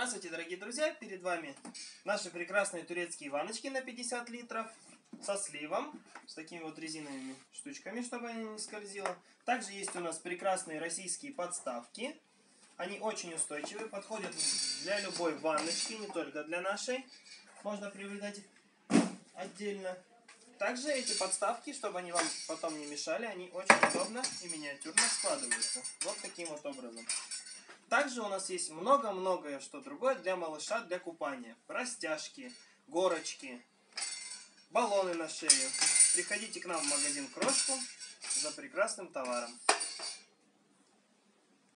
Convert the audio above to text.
Здравствуйте, дорогие друзья! Перед вами наши прекрасные турецкие ванночки на 50 литров со сливом, с такими вот резиновыми штучками, чтобы они не скользило. Также есть у нас прекрасные российские подставки. Они очень устойчивые, подходят для любой ванночки, не только для нашей. Можно приобретать отдельно. Также эти подставки, чтобы они вам потом не мешали, они очень удобно и миниатюрно складываются. Вот таким вот образом. Также у нас есть много-многое что другое для малыша, для купания. Растяжки, горочки, баллоны на шею. Приходите к нам в магазин Крошку за прекрасным товаром.